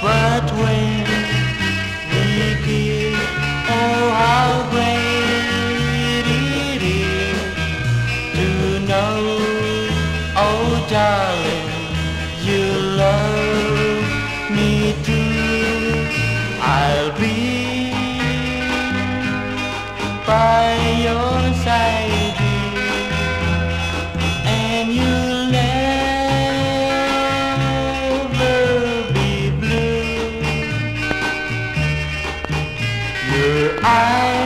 But when we give, oh how great it is to know, oh darling. I